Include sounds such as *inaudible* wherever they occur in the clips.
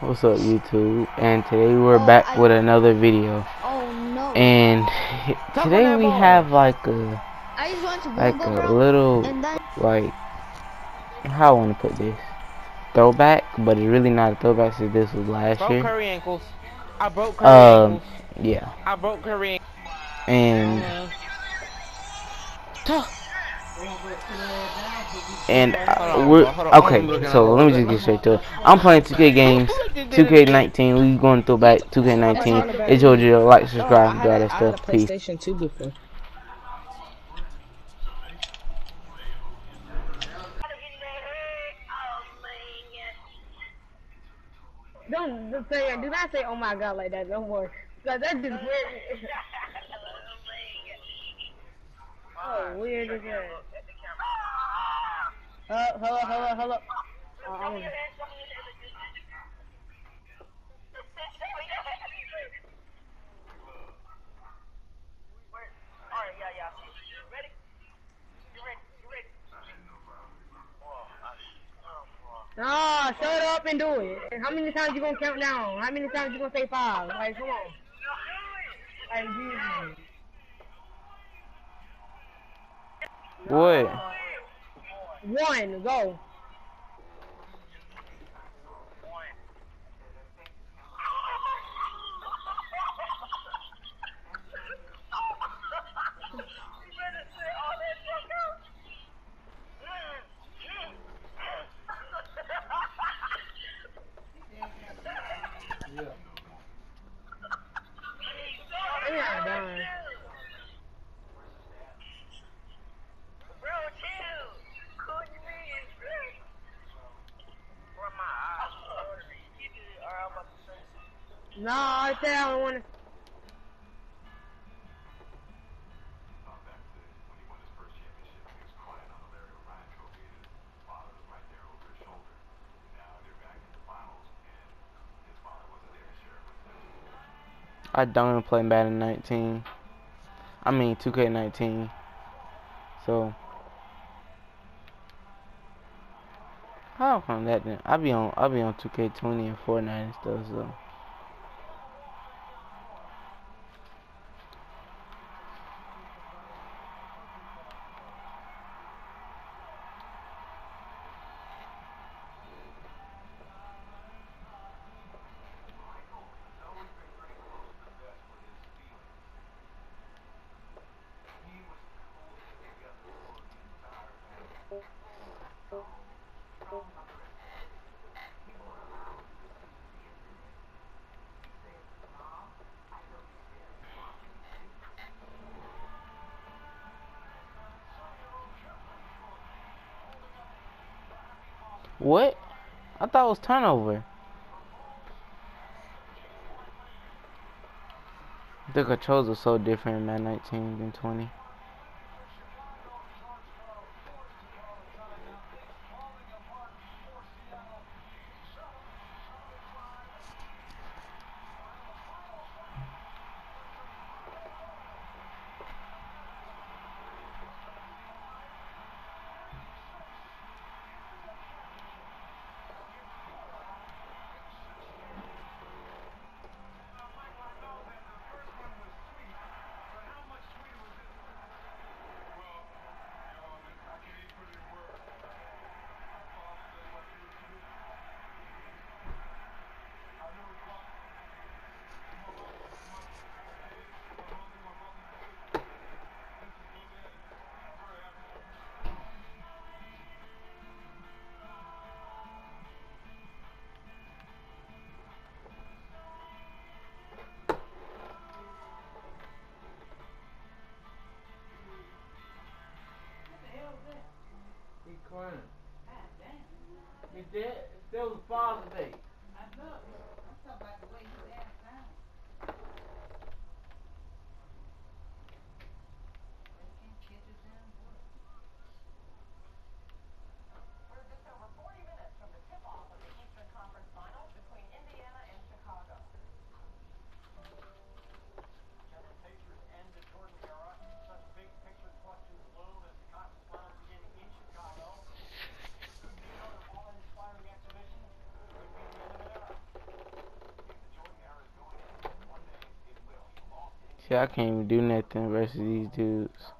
What's up YouTube? And today we're back with another video. Oh no. And today we have like a I just went to like a little like how I wanna put this. Throwback, but it's really not a throwback since this was last broke year. curry ankles. I broke curry Um ankles. yeah. I broke curry ankles. And and uh, on, we're hold on, okay. So let me just get straight to it. I'm playing 2K games, 2K19. We going throwback 2K19. It's your deal. Like, subscribe, do all that stuff. Peace. 2 before. Don't, don't say, do not say, oh my god, like that no more. Like, that's just weird. *laughs* oh, weird as hell. Uh, hello, hello, hello. Uh, I'm No, shut up and do it. How many times you gonna count down? How many times you gonna say five? Like, come on. Like, Jesus. What? One, go. Yeah, done. No, I I don't want to. I don't even play Madden 19. I mean 2K19. So how come that then? I'll be on I'll be on 2K20 and Fortnite and stuff. So what? I thought it was turnover. The controls are so different in Madden 19 than 20. See, I can't even do nothing versus these dudes.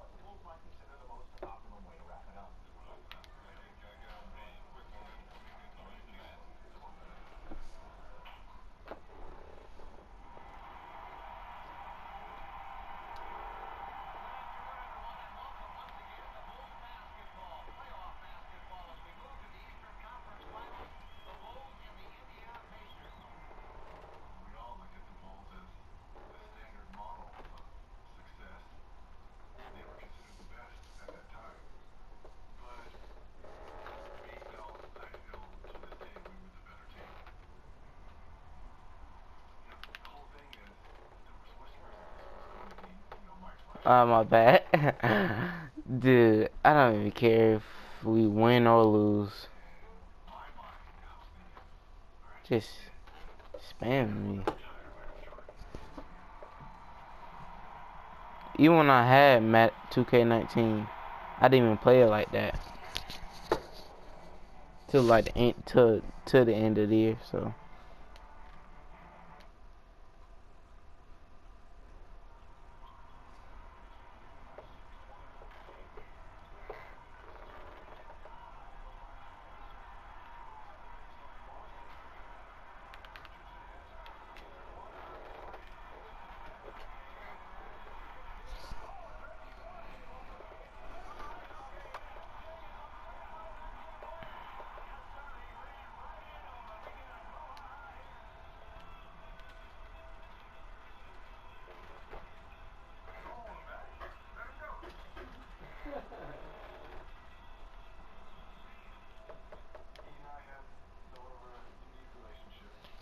Oh, my bad. *laughs* Dude, I don't even care if we win or lose. Just spam me. Even when I had Matt 2K19, I didn't even play it like that. Till like the end, to to the end of the year, so.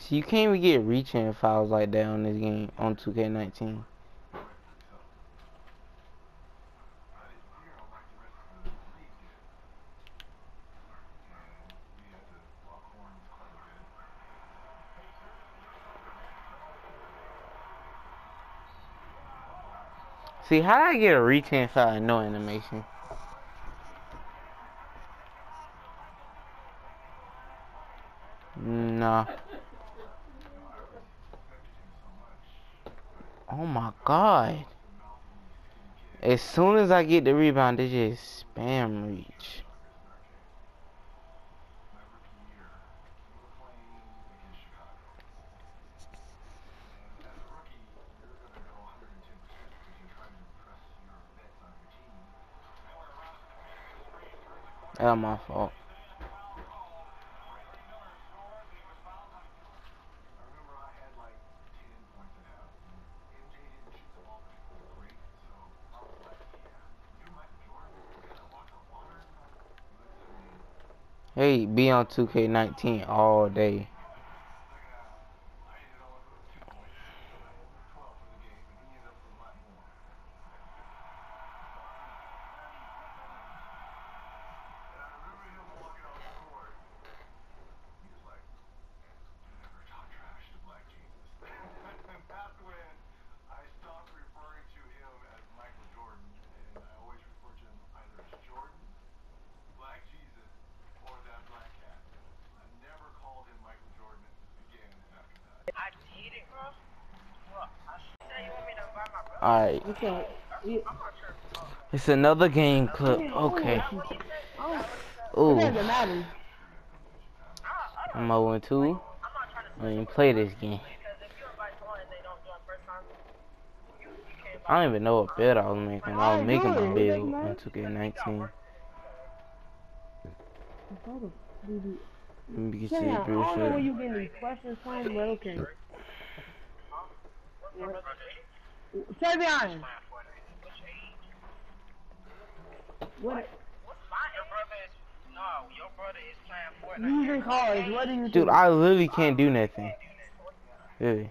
So you can't even get reaching files like that on this game on 2K19. See, how did I get a reach file and no animation? Nah. Oh my god. As soon as I get the rebound, they just spam reach. That's my fault. Hey, be on 2K19 all day. Alright. It's another game clip. Okay. Ooh. I'm 0 2. I don't even play this game. I don't even know what build I was making. I was making my build on 2K19. Let me get you the I don't know where you getting these questions from, but okay. *laughs* Savion! What? Using cars, what do you Dude. I literally can't do nothing. Really.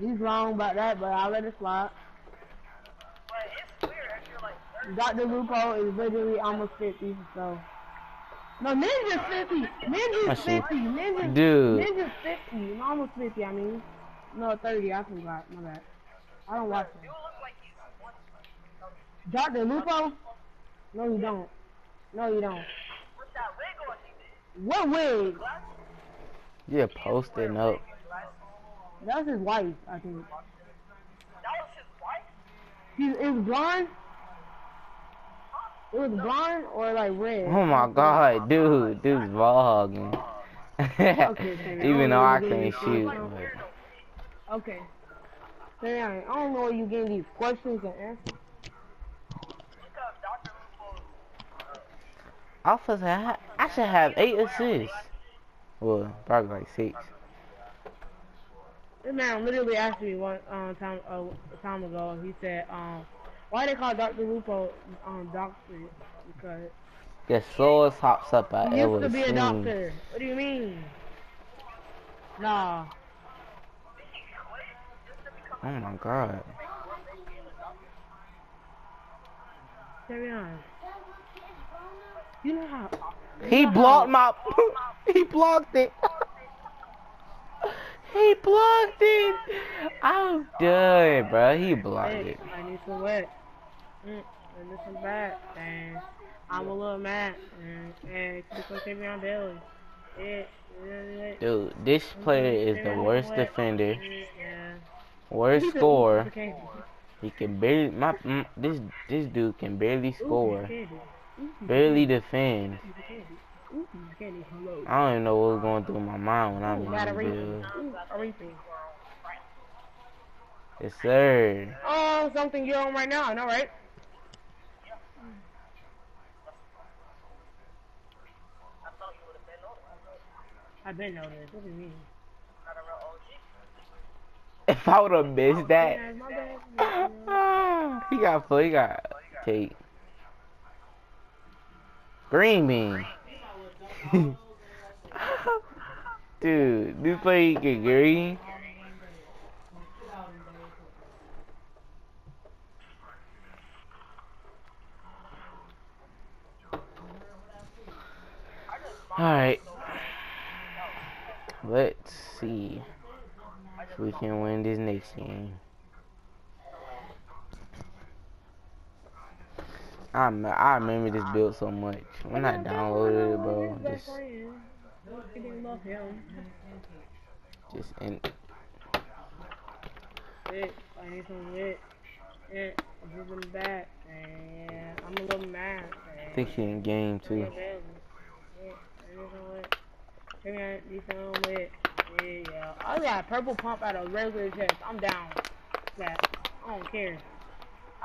He's wrong about that, but I'll let it slide. Dr. Lupo is literally almost 50, so. No, Ninja's 50! I Ninja's see. 50! Ninja's, Dude. Ninja's 50! Almost 50, I mean. No, 30, I forgot. My bad. I don't watch him. Dr. Lupo? No, you don't. No, you don't. What wig? Yeah, posting up. That's his wife, I think. That was his wife? He's was blonde. It was blonde or like red. Oh my god, dude, dude's vlogging. *laughs* Even though I can't shoot. but- Okay. Damn, I don't know where you getting these questions and answers. Said I, I should have eight assists. Well, probably like six. This man literally asked me one um, time uh, a time ago. He said, um, "Why they call Dr. Lupo um doctor?" Because The slowest hops up I he used ever to be a doctor. What do you mean? Nah. Oh my god. Carry on. You know how? He know blocked how- my. *laughs* he blocked it. *laughs* he blocked it. I'm done, bro. He blocked Hey, it. I need some wet. Mm, I need some back. And I'm a little mad. And, on taking on Bailey. Yeah, yeah, yeah. Dude, this player is the worst defender, worst scorer. he's a candy. He can barely. My this this dude can barely Ooh, he's a score, candy. Ooh, he's a barely defend. He's a candy. Ooh, he's a candy. Hello. I don't even know what's going through my mind when I'm Ooh, in got a this reason. build. Ooh, a reason. Yes, sir. Oh, something you're on right now, I know, right? I've been noticed. What do you mean? If I would have missed oh, that, Yeah, my bad. *laughs* he got full. He got cake. Green bean. *laughs* Dude, this play get green. Alright. Let's see if we can win this next game. I, I remember this build so much. When I downloaded it, bro, just, just in, I need some wit. Yeah, give him back. And I'm a little mad. I think he in game too. Yeah, I. Yeah, yeah. Got purple pump out of regular chest. I'm down. That. I don't care.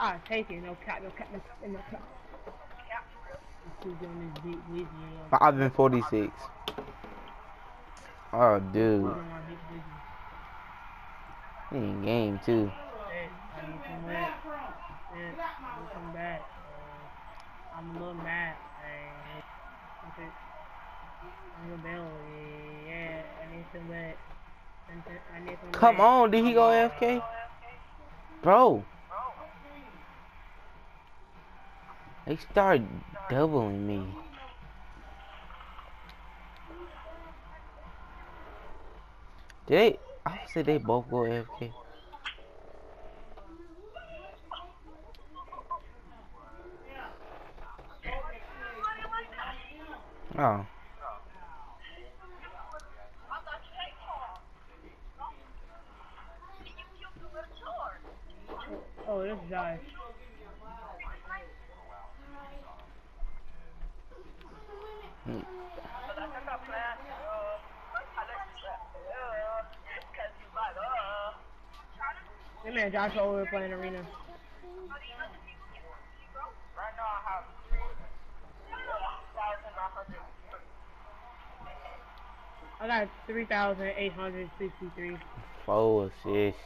I take it. No cap, no cap, no cap, no cap. Five and forty six. Oh, dude, in game too. I'm a little mad. I'm a Come on, did he go AFK? Bro, they start doubling me. Did they? I say they both go AFK. Oh. Oh, this guy. Hmm. That man Josh over playing arena. I got 3,863. Four assists.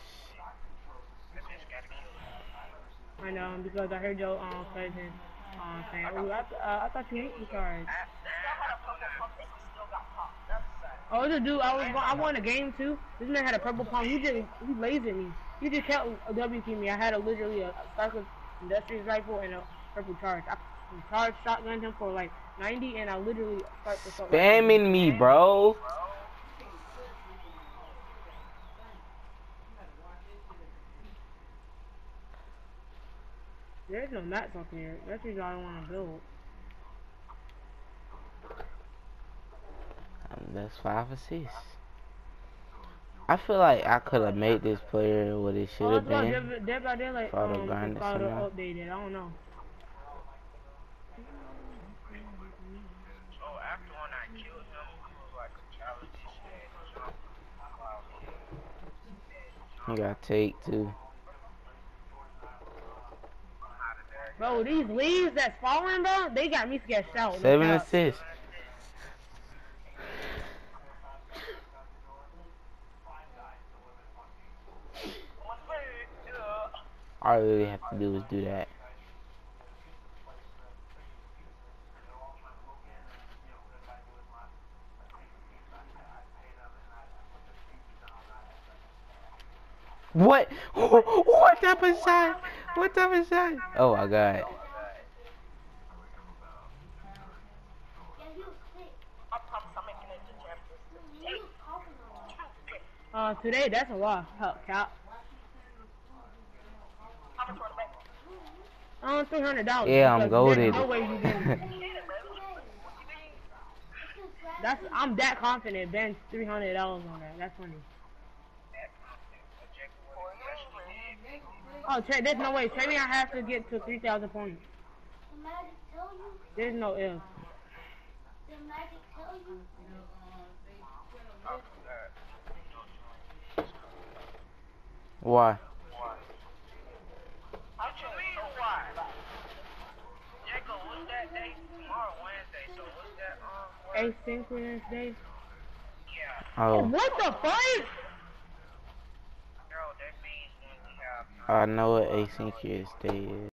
I know, because I heard your um, cousin um, saying, Ooh, I, th- uh, I thought you hate the cards. Oh, this dude, I was I won a game too. This man had a purple pump. He just he lasered me. He just kept WP me. I had a literally a, a Industrious rifle and a purple charge. I charged shotgun him for like 90, and I literally start rifle. Spamming me, bro. There's no mats up here. That's the reason I don't want to build. Um, that's five assists. I feel like I could have made this player what it should Oh, have it's been. they're, they're they're like um grind or photo something. updated. I don't know. So I killed him, it was like a. You got take too. Bro, these leaves that's falling, bro, they got me scared out. no Seven assists. All we have to do is do that. What? *laughs* What of shot? What of shot? Oh my god. Uh, today that's a lot. Help, cap. Um, three hundred dollars. Yeah, I'm goated. No way you getting. That's I'm that confident. Ben, three hundred dollars on that. That's funny. Oh, Trey, there's no way. Trey, I have to get to three thousand points. There's no if. Why? What you mean why? Jacob, what's that day? Tomorrow Wednesday, so what's that um word? Asynchronous day. Yeah, Oh, What the fuck? girl, that means when we have I know what asynchronous day is.